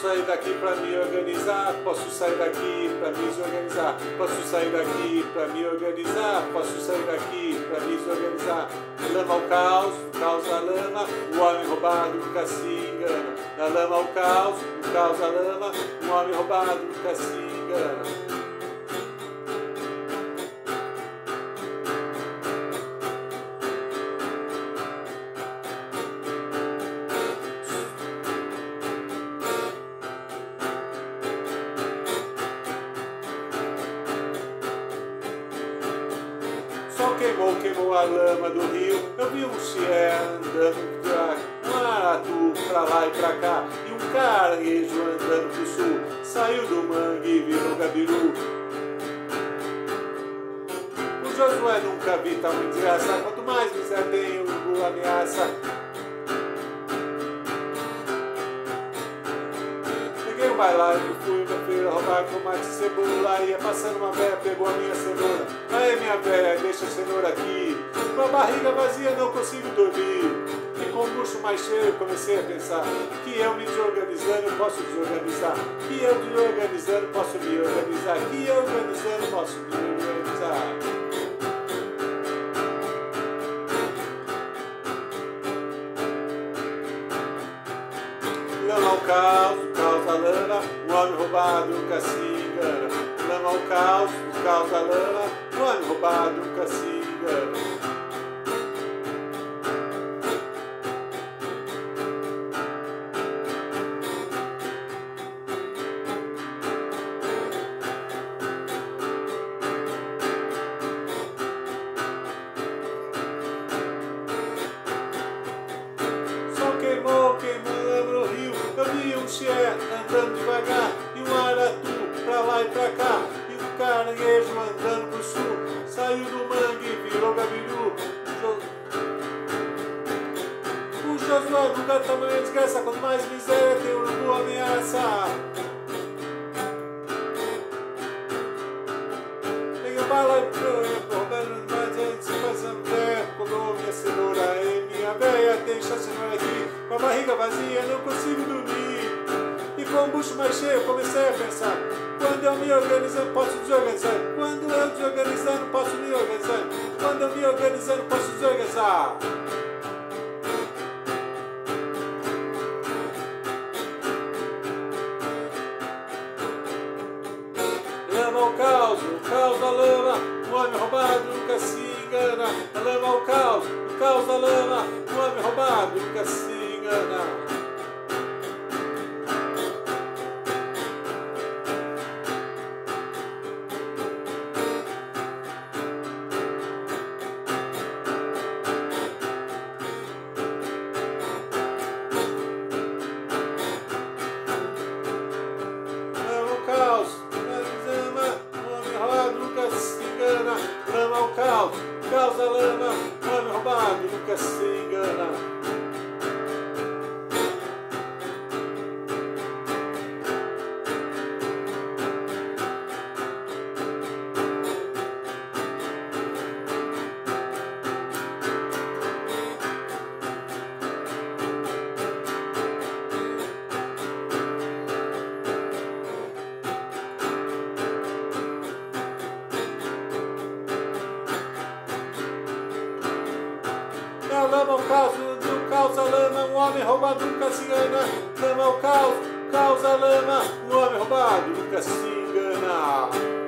sair daqui para me organizar, posso sair daqui para me desorganizar, posso sair daqui para me organizar, posso sair daqui para me desorganizar. Lama ao caos, caos à lama, o homem roubado nunca se engana. Na lama ao caos, o caos à lama, o homem roubado nunca se engana. Queimou, queimou a lama do rio. Eu vi um Xié andando pra aratu pra lá e pra cá. E um caranguejo andando pro sul. Saiu do mangue e virou gabiru. O Josué nunca vi tal desgraça. Quanto mais miséria tem, o ameaça. Um bailarino, fui na feira roubar tomate e cebola. Ia passando uma véia, pegou a minha cenoura. Aí minha véia, deixa a cenoura aqui. Com a barriga vazia não consigo dormir. E com o bucho mais cheio comecei a pensar que eu me desorganizando posso desorganizar. Que eu desorganizando posso me organizar. Que eu organizando posso me organizar. Lama ao caos, o caos da lama, o homem roubado nunca se engana. Lama ao caos, o caos da lama, o homem roubado nunca se engana. Queimou, queimando no rio. Eu vi um Xié andando devagar e um aratu pra lá e pra cá. E um caranguejo andando pro sul. Saiu do mangue e virou gabiru. O Josué nunca tamanho desgraça. Quanto mais miséria tem o urubu ameaça. Peguei bala e roubando mais gente se fazendo terra. Comeu minha cenoura e minha veia deixa a aqui. Com a barriga vazia não consigo dormir. O bucho mais cheio comecei a pensar. Quando eu me organizando posso desorganizar. Quando eu desorganizando posso me organizar. Quando eu me organizando posso desorganizar. Lama ao caos, o caos da lama, o homem roubado nunca se engana. Lama ao caos, o caos da lama, o homem roubado nunca se engana. caos, do caos a lama, um homem roubado nunca se engana. Lama é o caos, caos a lama, um homem roubado nunca se engana.